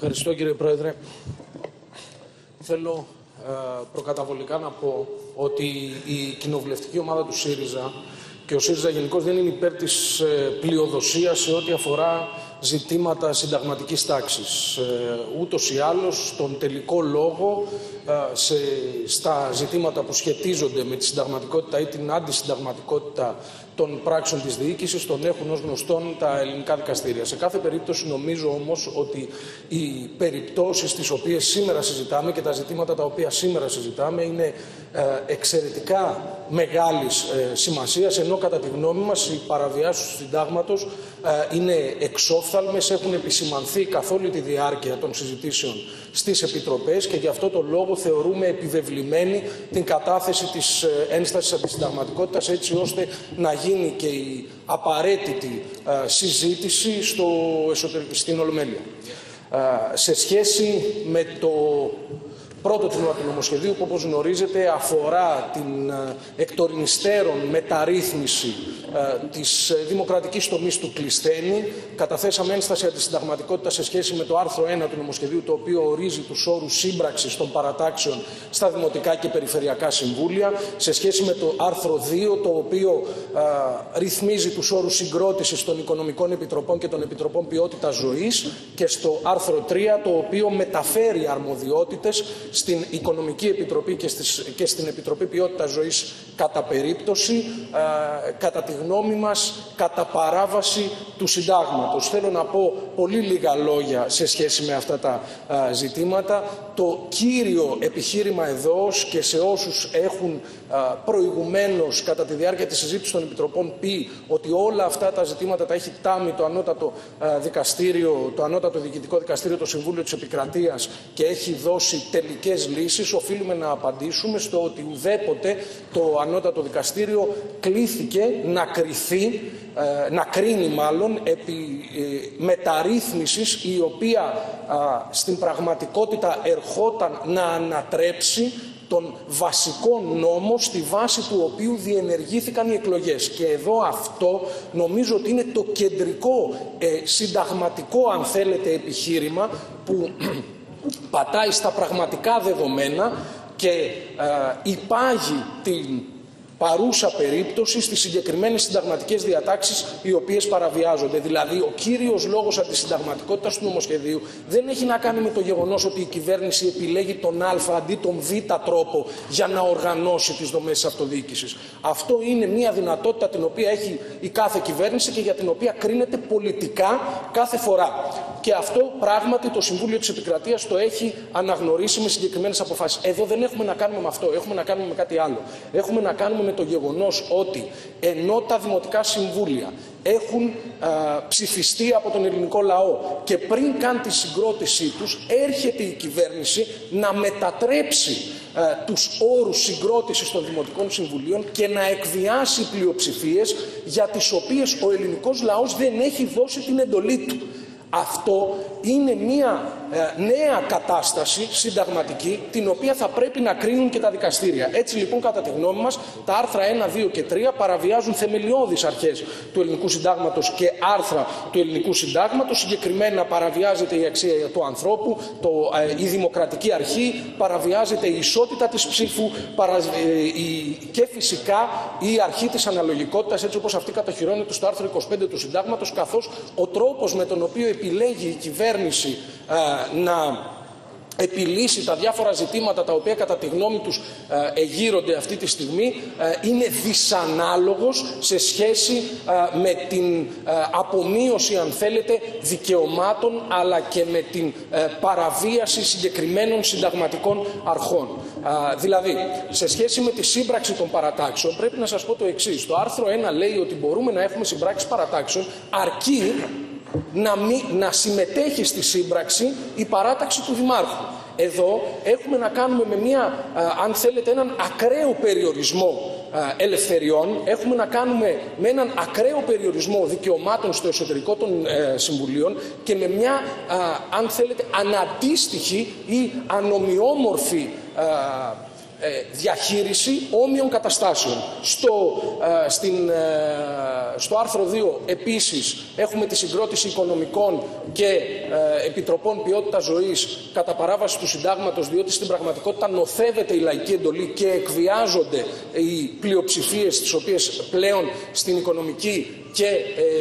Ευχαριστώ κύριε Πρόεδρε. Θέλω ε, προκαταβολικά να πω ότι η κοινοβουλευτική ομάδα του ΣΥΡΙΖΑ και ο ΣΥΡΙΖΑ γενικώς δεν είναι υπέρ της ε, πλειοδοσίας σε ό,τι αφορά ζητήματα συνταγματικής τάξης. Ε, ούτως ή άλλως, τον τελικό λόγο ε, σε, στα ζητήματα που σχετίζονται με τη συνταγματικότητα ή την αντισυνταγματικότητα των πράξεων της διοίκησης τον έχουν ως γνωστόν τα ελληνικά δικαστήρια. Σε κάθε περίπτωση νομίζω όμως ότι οι περιπτώσεις τις οποίες σήμερα συζητάμε και τα ζητήματα τα οποία σήμερα συζητάμε είναι ε, εξαιρετικά μεγάλης ε, σημασίας ενώ κατά τη γνώμη μας οι παραβιάσεις του συντάγματος ε, είναι εξόφθαλμες, έχουν επισημανθεί καθ' όλη τη διάρκεια των συζητήσεων στις Επιτροπές και γι' αυτό το λόγο θεωρούμε επιβεβλημένη την κατάθεση της ένστασης αντισυνταγματικότητας έτσι ώστε να γίνει και η απαραίτητη συζήτηση στο στην Ολομέλεια. Σε σχέση με το πρώτο τμήμα του νομοσχεδίου που όπως γνωρίζετε αφορά την ε, εκ των μεταρρύθμιση ε, της δημοκρατικής τομής του Κλεισθένη. Καταθέσαμε ένσταση αντισυνταγματικότητας σε σχέση με το άρθρο 1 του νομοσχεδίου το οποίο ορίζει τους όρους σύμπραξης των παρατάξεων στα δημοτικά και περιφερειακά συμβούλια σε σχέση με το άρθρο 2 το οποίο ε, ρυθμίζει τους όρους συγκρότησης των οικονομικών επιτροπών και των επιτροπών ποιότητας ζωής και στο άρθρο 3 το οποίο μεταφέρει αρμοδιότητες στην Οικονομική Επιτροπή και, στις, και στην Επιτροπή Ποιότητας Ζωής κατά περίπτωση, ε, κατά τη γνώμη μας, κατά παράβαση του συντάγματος. Θέλω να πω πολύ λίγα λόγια σε σχέση με αυτά τα ε, ζητήματα. Το κύριο επιχείρημα εδώ και σε όσους έχουν ε, προηγουμένως κατά τη διάρκεια της συζήτησης των Επιτροπών πει ότι όλα αυτά τα ζητήματα τα έχει τάμει το ανώτατο δικαστήριο, το ανώτατο διοικητικό δικαστήριο, το Συμβούλιο της Επικρατείας και έχει δώσει τελικές λύσεις, οφείλουμε να απαντήσουμε στο ότι ουδέποτε το ανώτατο δικαστήριο κλήθηκε να κριθεί, ε, να κρίνει μάλλον επί ε, μεταρρύθμισης η οποία στην πραγματικότητα ερχόταν να ανατρέψει τον βασικό νόμο στη βάση του οποίου διενεργήθηκαν οι εκλογές. Και εδώ αυτό νομίζω ότι είναι το κεντρικό ε, συνταγματικό αν θέλετε επιχείρημα που πατάει στα πραγματικά δεδομένα και υπάγει την παρούσα περίπτωση στις συγκεκριμένες συνταγματικές διατάξεις οι οποίες παραβιάζονται. Δηλαδή, ο κύριος λόγος αντισυνταγματικότητας του νομοσχεδίου δεν έχει να κάνει με το γεγονός ότι η κυβέρνηση επιλέγει τον Α αντί τον Β τρόπο για να οργανώσει τις δομές της αυτοδιοίκησης. Αυτό είναι μια δυνατότητα την οποία έχει η κάθε κυβέρνηση και για την οποία κρίνεται πολιτικά κάθε φορά. Και αυτό πράγματι το Συμβούλιο της Επικρατείας το έχει αναγνωρίσει με συγκεκριμένες αποφάσεις. Εδώ δεν έχουμε να κάνουμε με αυτό, έχουμε να κάνουμε με κάτι άλλο. Έχουμε να κάνουμε με το γεγονός ότι ενώ τα δημοτικά συμβούλια έχουν ψηφιστεί από τον ελληνικό λαό και πριν καν τη συγκρότησή τους έρχεται η κυβέρνηση να μετατρέψει α, τους όρους συγκρότησης των δημοτικών συμβουλίων και να εκβιάσει πλειοψηφίες για τις οποίες ο ελληνικός λαός δεν έχει δώσει την εντολή του. Αυτό είναι μια ε, νέα κατάσταση συνταγματική την οποία θα πρέπει να κρίνουν και τα δικαστήρια. Έτσι λοιπόν κατά τη γνώμη μας τα άρθρα 1, 2 και 3 παραβιάζουν θεμελιώδεις αρχές του ελληνικού συντάγματος και άρθρα του ελληνικού συντάγματος. Συγκεκριμένα παραβιάζεται η αξία του ανθρώπου, το, ε, η δημοκρατική αρχή, παραβιάζεται η ισότητα της ψήφου παρα, ε, η, και φυσικά η αρχή της αναλογικότητας έτσι όπως αυτή κατοχυρώνεται στο άρθρο 25 του συντάγματος καθώς ο τρόπος με τον οποίο επιλέγει η κυβέρνηση να επιλύσει τα διάφορα ζητήματα τα οποία κατά τη γνώμη τους εγείρονται αυτή τη στιγμή είναι δυσανάλογος σε σχέση με την απομείωση αν θέλετε δικαιωμάτων αλλά και με την παραβίαση συγκεκριμένων συνταγματικών αρχών. Δηλαδή, σε σχέση με τη σύμπραξη των παρατάξεων πρέπει να σας πω το εξής. Το άρθρο 1 λέει ότι μπορούμε να έχουμε συμπράξεις παρατάξεων αρκεί να, να συμμετέχει στη σύμπραξη η παράταξη του Δημάρχου. Εδώ έχουμε να κάνουμε με μια, αν θέλετε, έναν ακραίο περιορισμό ελευθεριών, έχουμε να κάνουμε με έναν ακραίο περιορισμό δικαιωμάτων στο εσωτερικό των ε, συμβουλίων και με μια, αν θέλετε, αναντίστοιχη ή ανομοιόμορφη ε, διαχείριση όμοιων καταστάσεων. Στο, ε, στην, ε, στο άρθρο 2 επίσης έχουμε τη συγκρότηση οικονομικών και επιτροπών ποιότητας ζωής κατά παράβαση του συντάγματος διότι στην πραγματικότητα νοθεύεται η λαϊκή εντολή και εκβιάζονται οι πλειοψηφίες τις οποίες πλέον στην οικονομική και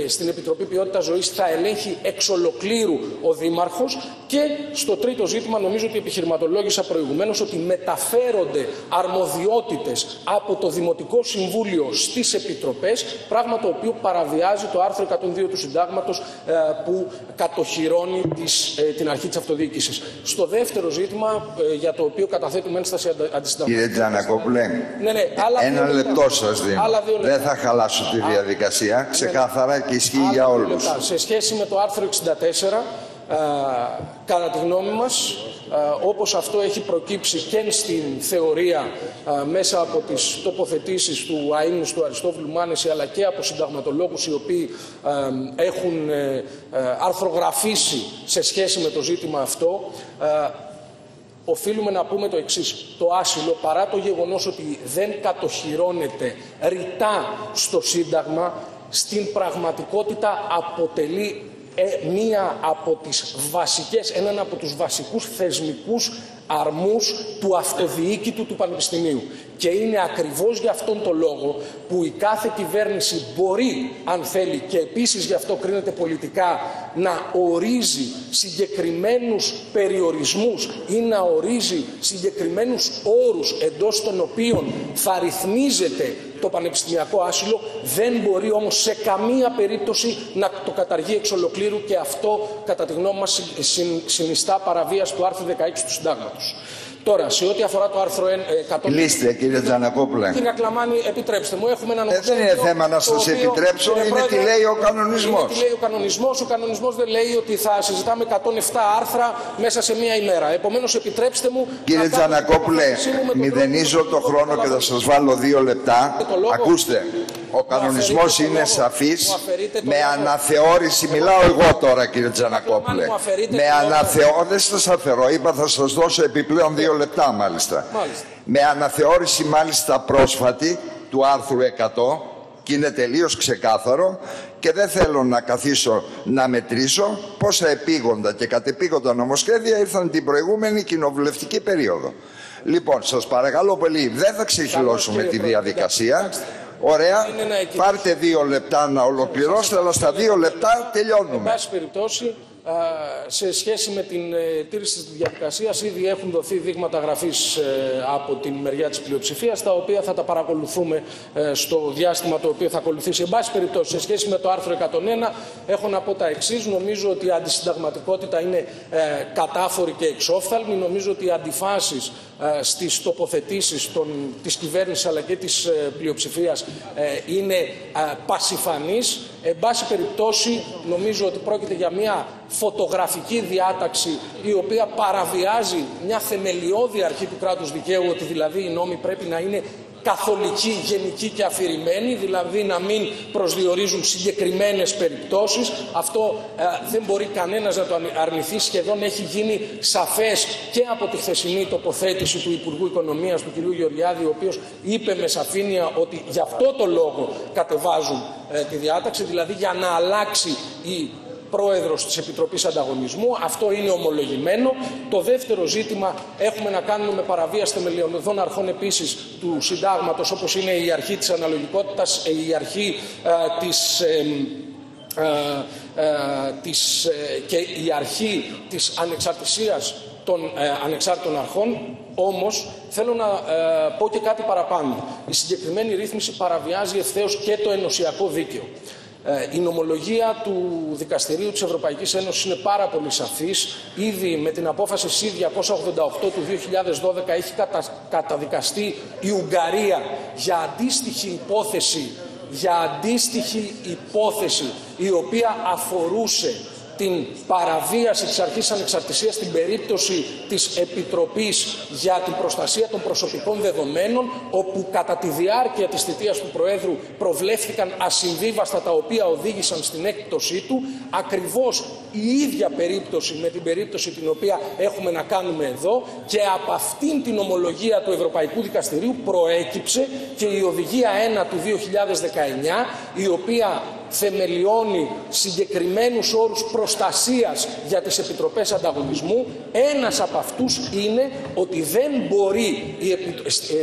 ε, στην Επιτροπή Ποιότητας Ζωής θα ελέγχει εξ ολοκλήρου ο Δήμαρχος. Και στο τρίτο ζήτημα, νομίζω ότι επιχειρηματολόγησα προηγουμένως ότι μεταφέρονται αρμοδιότητες από το Δημοτικό Συμβούλιο στις Επιτροπές, πράγμα το οποίο παραβιάζει το άρθρο 102 του Συντάγματος ε, που κατοχυρώνει τις, ε, την αρχή της αυτοδιοίκησης. Στο δεύτερο ζήτημα, ε, για το οποίο καταθέτουμε ένσταση αντισυνταγματική. Κύριε Τζανακόπουλε, ναι, ναι, ένα λεπτό σας δίνω. Δεν θα χαλάσω τη διαδικασία ξεκάθαρα και ισχύει για όλους. Σε σχέση με το άρθρο 64, κατά τη γνώμη μας, όπως αυτό έχει προκύψει και στην θεωρία μέσα από τις τοποθετήσεις του αείμνης του Αριστόβλου Μάνεση αλλά και από συνταγματολόγους οι οποίοι έχουν ε, ε, αρθρογραφήσει σε σχέση με το ζήτημα αυτό, οφείλουμε να πούμε το εξής. Το άσυλο, παρά το γεγονός ότι δεν κατοχυρώνεται ρητά στο Σύνταγμα, στην πραγματικότητα αποτελεί ε, μία από τις βασικές, έναν από τους βασικούς θεσμικούς αρμούς του αυτοδιοίκητου του Πανεπιστημίου. Και είναι ακριβώς για αυτόν τον λόγο που η κάθε κυβέρνηση μπορεί, αν θέλει, και επίσης γι' αυτό κρίνεται πολιτικά, να ορίζει συγκεκριμένους περιορισμούς ή να ορίζει συγκεκριμένους όρους εντός των οποίων θα ρυθμίζεται το πανεπιστημιακό άσυλο, δεν μπορεί όμως σε καμία περίπτωση να το καταργεί εξ ολοκλήρου και αυτό, κατά τη γνώμη μας, συνιστά παραβίαση του άρθρου 16 του Συντάγματος. Τώρα, σε ό,τι αφορά το άρθρο 100. Λύστε, κύριε Τζανακόπουλε. Κύριε Κλαμάνη, επιτρέψτε μου, έχουμε ένα νομοσχέδιο. Ε, δεν είναι θέμα να σας επιτρέψω, είναι πρόεδρε, τι λέει ο κανονισμό. Είναι τι λέει ο κανονισμός. Ο κανονισμός δεν λέει ότι θα συζητάμε 107 άρθρα μέσα σε μία ημέρα. Επομένως, επιτρέψτε μου. Κύριε Τζανακόπουλε, μηδενίζω το χρόνο και θα σας βάλω δύο λεπτά. Ακούστε. Ο κανονισμός είναι σαφής. Με αναθεώρηση, μιλάω εγώ τώρα κύριε Τζανακόπουλε. Με αναθεώρηση, δεν σας αφαιρώ, είπα θα σας δώσω επιπλέον δύο λεπτά μάλιστα. Με αναθεώρηση μάλιστα πρόσφατη του άρθρου 100 και είναι τελείως ξεκάθαρο και δεν θέλω να καθίσω να μετρήσω πόσα επίγοντα και κατεπήγοντα νομοσχέδια ήρθαν την προηγούμενη κοινοβουλευτική περίοδο. Λοιπόν, σας παρακαλώ πολύ, δεν θα ξεχυλώσουμε τη διαδικασία. Ωραία. Πάρτε δύο λεπτά να ολοκληρώσετε, αλλά στα δύο λεπτά τελειώνουμε. Εν περιπτώσει, σε σχέση με την ε, τήρηση της διαδικασίας ήδη έχουν δοθεί δείγματα γραφής ε, από την μεριά της πλειοψηφίας τα οποία θα τα παρακολουθούμε ε, στο διάστημα το οποίο θα ακολουθήσει. Εν πάση περιπτώσει, σε σχέση με το άρθρο 101 έχω να πω τα εξής. Νομίζω ότι η αντισυνταγματικότητα είναι κατάφορη και εξόφθαλμη. Νομίζω ότι οι αντιφάσεις στις τοποθετήσεις των, της κυβέρνησης αλλά και της πλειοψηφίας είναι πασιφανείς. Εν πάση περιπτώσει νομίζω ότι πρόκειται για μια φωτογραφική διάταξη η οποία παραβιάζει μια θεμελιώδη αρχή του κράτους δικαίου ότι δηλαδή οι νόμοι πρέπει να είναι καθολική, γενική και αφηρημένη, δηλαδή να μην προσδιορίζουν συγκεκριμένες περιπτώσεις. Αυτό ε, δεν μπορεί κανένας να το αρνηθεί. Σχεδόν έχει γίνει σαφές και από τη χθεσινή τοποθέτηση του Υπουργού Οικονομίας, του κ. Γεωργιάδη, ο οποίος είπε με σαφήνεια ότι γι' αυτό το λόγο κατεβάζουν ε, τη διάταξη, δηλαδή για να αλλάξει η πρόεδρος της Επιτροπής Ανταγωνισμού. Αυτό είναι ομολογημένο. Το δεύτερο ζήτημα έχουμε να κάνουμε με παραβίαση θεμελιωδών αρχών επίσης του συντάγματος όπως είναι η αρχή της αναλογικότητας, η αρχή ε, της... Ε, της, και η αρχή της ανεξαρτησίας των ανεξάρτητων αρχών, όμως θέλω να πω και κάτι παραπάνω. Η συγκεκριμένη ρύθμιση παραβιάζει ευθέως και το ενωσιακό δίκαιο. Ε, η νομολογία του Δικαστηρίου της Ευρωπαϊκής Ένωσης είναι πάρα πολύ σαφής. Ήδη με την απόφαση C288 του 2012 έχει καταδικαστεί η Ουγγαρία για αντίστοιχη υπόθεση, για αντίστοιχη υπόθεση η οποία αφορούσε την παραβίαση της αρχής ανεξαρτησίας στην περίπτωση της Επιτροπής για την προστασία των προσωπικών δεδομένων, όπου κατά τη διάρκεια της θητείας του Προέδρου προβλέφθηκαν ασυμβίβαστα τα οποία οδήγησαν στην έκπτωσή του, ακριβώς η ίδια περίπτωση με την περίπτωση την οποία έχουμε να κάνουμε εδώ και από αυτήν την ομολογία του Ευρωπαϊκού Δικαστηρίου προέκυψε και η Οδηγία 1 του 2019, η οποία θεμελιώνει συγκεκριμένους όρους προστασίας για τις επιτροπές ανταγωνισμού. Ένας από αυτούς είναι ότι δεν μπορεί οι, ε,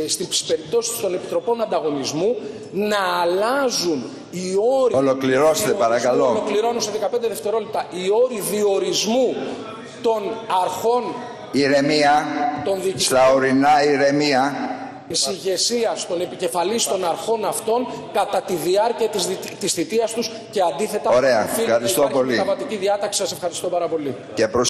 στις περιπτώσεις των επιτροπών ανταγωνισμού να αλλάζουν οι όροι... Ολοκληρώστε παρακαλώ. Ολοκληρώνω σε 15 δευτερόλεπτα. Οι όροι διορισμού των αρχών... Ηρεμία, στα ορεινά ηρεμία της ηγεσία των επικεφαλής των αρχών αυτών κατά τη διάρκεια της, της θητείας τους και αντίθετα Ωραία. Ευχαριστώ πολύ. διάταξη. Σας ευχαριστώ πάρα πολύ. Και